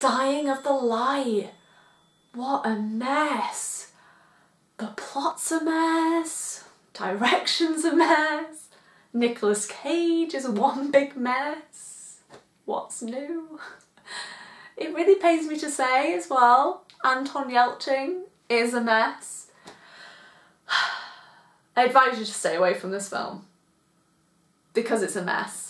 Dying of the Light. What a mess. The plot's a mess. Direction's a mess. Nicolas Cage is one big mess. What's new? It really pains me to say as well, Anton Yelchin is a mess. I advise you to stay away from this film because it's a mess.